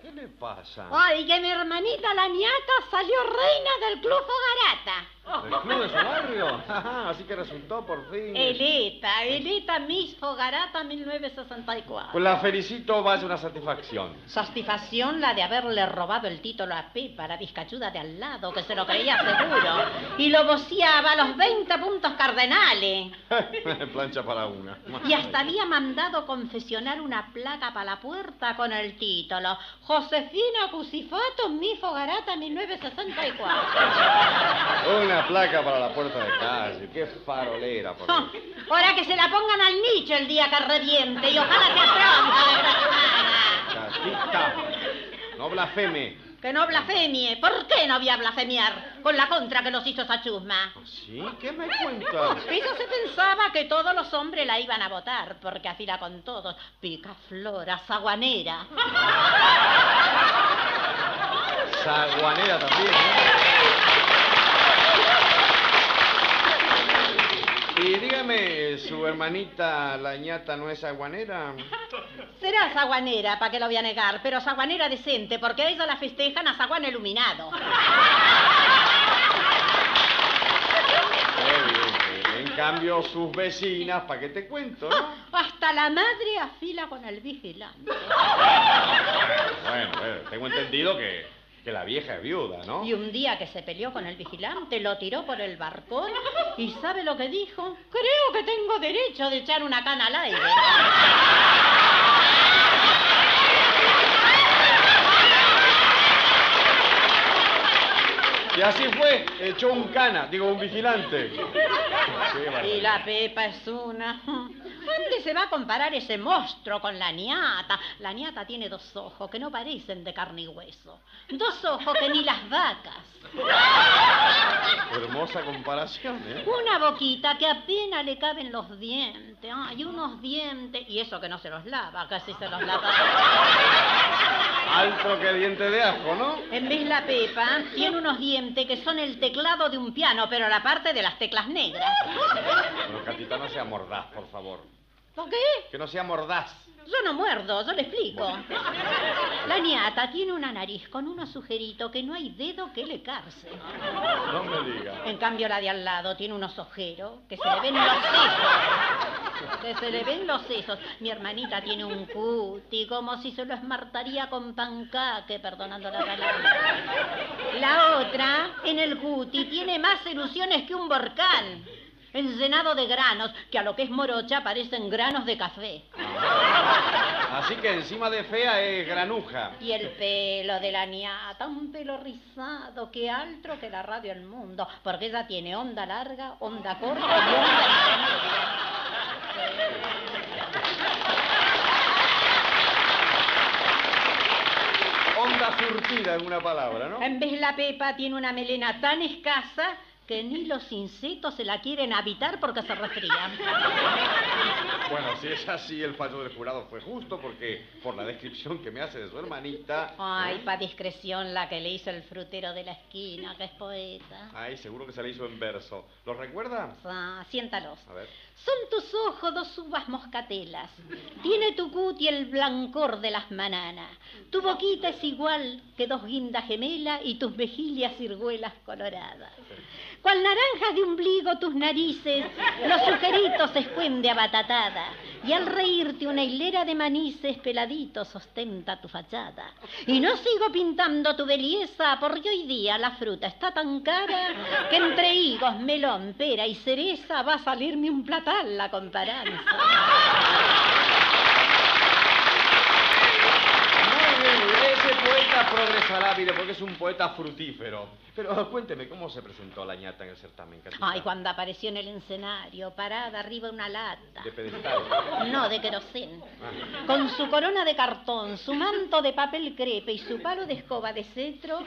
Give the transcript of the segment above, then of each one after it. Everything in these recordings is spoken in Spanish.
¿qué le pasa? Que mi hermanita la niata salió reina del Club Fogarata. ¿Del club de su barrio? Así que resultó por fin. Elita, Elita Miss Fogarata 1964. Pues la felicito, va a ser una satisfacción. Satisfacción la de haberle robado el título a Pepa, la bizcachuda de al lado, que se lo creía seguro. Y lo boceaba a los 20 puntos cardenales. Plancha para una. Y hasta había mandado confesionar una placa para la puerta con el título Josefina Cusifato, Miss Fogarata 1964. Una placa para la puerta de calle. Qué farolera, por Oh, Dios. ahora que se la pongan al nicho el día que reviente y ojalá sea pronto, desgraciada. No blasfeme. Que no blasfemie. ¿Por qué no voy a blasfemiar? Con la contra que nos hizo esa chusma. ¿Sí? ¿Qué me cuentas? Eso se pensaba que todos los hombres la iban a votar, porque afila con todos. Picaflora, zaguanera. Saguanera también, ¿eh? Y dígame, ¿su hermanita la ñata no es aguanera? Será zaguanera, para que lo voy a negar, pero zaguanera decente, porque a ella la festejan a zaguán iluminado. En cambio, sus vecinas, ¿para qué te cuento, no? Hasta la madre afila con el vigilante. Bueno, bueno, tengo entendido que, que la vieja es viuda, ¿no? Y un día que se peleó con el vigilante, lo tiró por el balcón y ¿sabe lo que dijo? Creo que tengo derecho de echar una cana al aire. Y así fue, echó un cana, digo, un vigilante. Y la Pepa es una. ¿Dónde se va a comparar ese monstruo con la niata? La niata tiene dos ojos que no parecen de carne y hueso. Dos ojos que ni las vacas. Hermosa comparación, ¿eh? Una boquita que apenas le caben los dientes. Ay, unos dientes. Y eso que no se los lava, casi se los lava. Alto que diente de ajo, ¿no? En vez la Pepa tiene unos dientes que son el teclado de un piano, pero la parte de las teclas negras. Bueno, Catita, no sea mordaz, por favor. ¿Por qué? Que no sea mordaz. Yo no muerdo, yo le explico. La niata tiene una nariz con un agujerito que no hay dedo que le carce. No me diga. En cambio, la de al lado tiene unos ojeros que se le ven los sesos. Que se le ven los sesos. Mi hermanita tiene un cuti como si se lo esmartaría con pancaque, perdonando la palabra. La otra, en el cuti, tiene más ilusiones que un volcán. Encenado de granos, que a lo que es morocha parecen granos de café. Así que encima de fea es granuja. Y el pelo de la niata, un pelo rizado, que altro que la radio El Mundo, porque ella tiene onda larga, onda corta y onda Onda surtida en una palabra, ¿no? En vez la Pepa tiene una melena tan escasa que ni los insectos se la quieren habitar porque se resfrían. Bueno, si es así, el fallo del jurado fue justo porque por la descripción que me hace de su hermanita... Ay, pa' discreción la que le hizo el frutero de la esquina, que es poeta. Ay, seguro que se le hizo en verso. ¿Lo recuerda? Ah, siéntalos. A ver. Son tus ojos dos uvas moscatelas. Tiene tu cuti el blancor de las mananas. Tu boquita es igual que dos guindas gemelas y tus mejillas ciruelas coloradas. Cual naranjas de ombligo tus narices, los sujeritos se escuende abatatada. Y al reírte una hilera de manices peladitos sostenta tu fachada. Y no sigo pintando tu belleza porque hoy día la fruta está tan cara que entre higos, melón, pera y cereza va a salirme un platal la comparanza. Muy bien, ese poeta progresará, mire, porque es un poeta frutífero. Pero cuénteme, ¿cómo se presentó la ñata en el certamen, Catita? Ay, cuando apareció en el escenario, parada arriba de una lata. De pedestal. No, de querosén. Ah. Con su corona de cartón, su manto de papel crepe y su palo de escoba de cetro,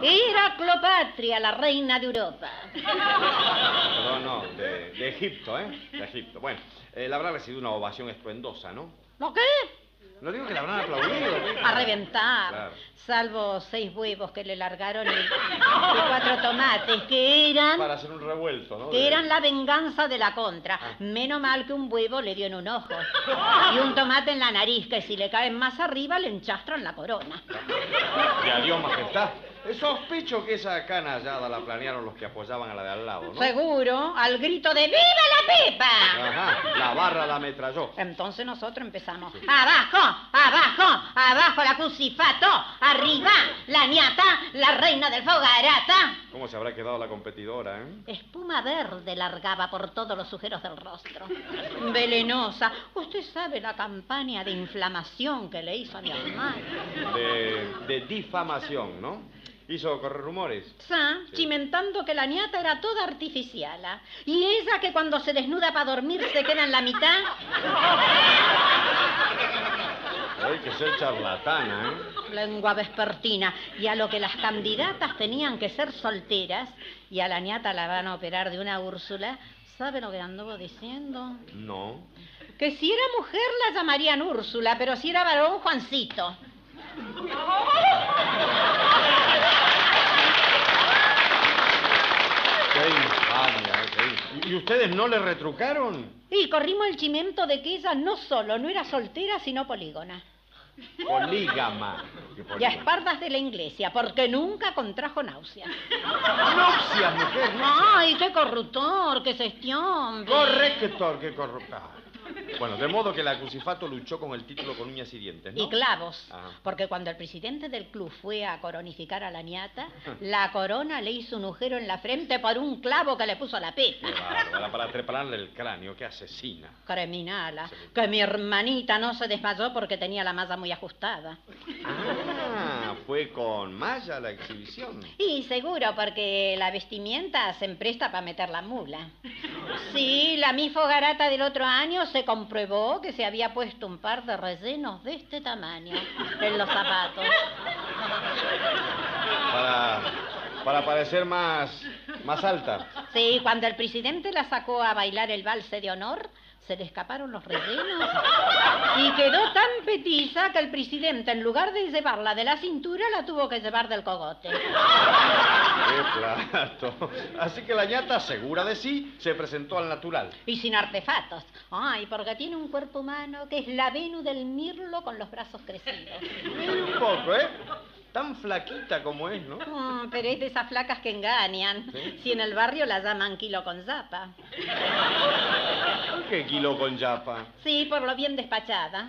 era Cleopatria, la reina de Europa. No, no, de, de Egipto, ¿eh? De Egipto. Bueno, eh, le habrá recibido una ovación estruendosa, ¿no? ¿Lo qué? No digo que la habrán aplaudido. A reventar. Claro. Salvo seis huevos que le largaron y, y cuatro tomates, que eran... Para hacer un revuelto, ¿no? que eran la venganza de la contra. Ah. Menos mal que un huevo le dio en un ojo. Y un tomate en la nariz, que si le caen más arriba le enchastran la corona. Y adiós, majestad. Sospecho que esa cana hallada la planearon los que apoyaban a la de al lado, ¿no? Seguro, al grito de ¡Viva la Pepa! Ajá, la barra la ametralló. Entonces nosotros empezamos. Abajo, abajo, abajo la crucifato, arriba la ñata, la reina del fogarata. ¿Cómo se habrá quedado la competidora, eh? Espuma verde largaba por todos los agujeros del rostro. Venenosa. Usted sabe la campaña de inflamación que le hizo a mi hermano. De, de difamación, ¿no? Hizo correr rumores. Sa, cimentando que la ñata era toda artificial. ¿ah? Y ella que cuando se desnuda para dormir se queda en la mitad. Hay que ser charlatana, ¿eh? Lengua vespertina. Y a lo que las candidatas tenían que ser solteras y a la ñata la van a operar de una Úrsula, ¿sabe lo que anduvo diciendo? No. Que si era mujer la llamarían Úrsula, pero si era varón, Juancito. Qué infamia, qué inf- ¿Y ustedes no le retrucaron? Y corrimos el chimento de que ella no solo no era soltera, sino polígona. Polígama. ¿Qué Y a espaldas de la iglesia, porque nunca contrajo náuseas. Nupcias, mujer. ¡Ay, qué corruptor, qué es hombre! Corrector, qué corrupta. Bueno, de modo que la Crucifato luchó con el título con uñas y dientes, ¿no? Y clavos, porque cuando el presidente del club fue a coronificar a la niata, la corona le hizo un agujero en la frente por un clavo que le puso a la pepa. Qué bárbara, para treparle el cráneo, qué asesina. Criminala, que mi hermanita no se desmayó porque tenía la masa muy ajustada. Ah, fue con Maya la exhibición. Y seguro, porque la vestimenta se empresta para meter la mula. Sí, la mi fogarata del otro año se compruebó que se había puesto un par de rellenos de este tamaño en los zapatos. Para, para parecer más, más alta. Sí, cuando el presidente la sacó a bailar el valse de honor, se le escaparon los rellenos y quedó tan petiza que el presidente, en lugar de llevarla de la cintura, la tuvo que llevar del cogote. ¡Qué plato! Así que la ñata, segura de sí, se presentó al natural. Y sin artefactos. Ay, porque tiene un cuerpo humano que es la Venus del mirlo con los brazos crecidos. Mire un poco, ¿eh? Tan flaquita como es, ¿no? Mm, pero es de esas flacas que engañan. ¿Sí? Si en el barrio la llaman kilo con zapa. ¿Por qué kilo con yapa? Sí, por lo bien despachada.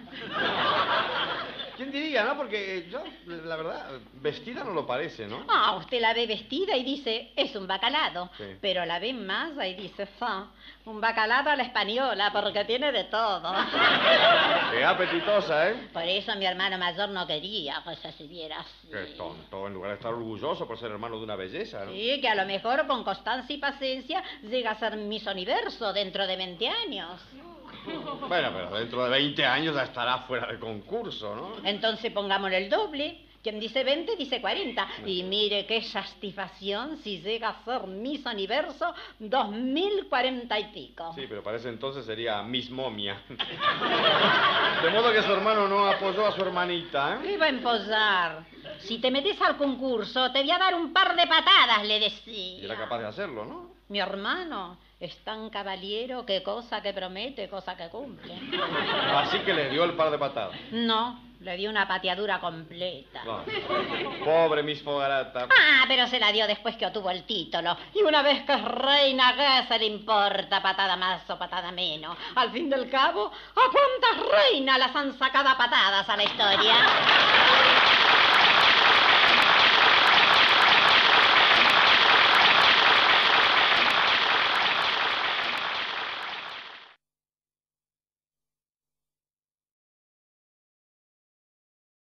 ¿Quién diría, no? Porque yo, la verdad, vestida no lo parece, ¿no? Ah, usted la ve vestida y dice, es un bacalado. Sí. Pero la ve masa y dice, fa, un bacalado a la española, porque tiene de todo. Qué apetitosa, ¿eh? Por eso mi hermano mayor no quería que se sirviera así. Qué tonto, en lugar de estar orgulloso por ser hermano de una belleza, ¿no? Sí, que a lo mejor con constancia y paciencia llega a ser Miss Universo dentro de 20 años. Bueno, pero dentro de 20 años ya estará fuera de concurso, ¿no? Entonces pongámosle el doble. Quien dice 20 dice 40. Y mire qué satisfacción si llega a ser Miss Universo 2040 y pico. Sí, pero para ese entonces sería Miss Momia. De modo que su hermano no apoyó a su hermanita, ¿eh? ¿Qué va a empollar? Si te metes al concurso, te voy a dar un par de patadas, le decía. Y era capaz de hacerlo, ¿no? Mi hermano es tan caballero que cosa que promete, cosa que cumple. Así que le dio el par de patadas. No, le dio una pateadura completa. No. Pobre Miss Fogarata. Ah, pero se la dio después que obtuvo el título. Y una vez que es reina, ¿qué se le importa? Patada más o patada menos. Al fin del cabo, ¿a cuántas reinas las han sacado a patadas a la historia?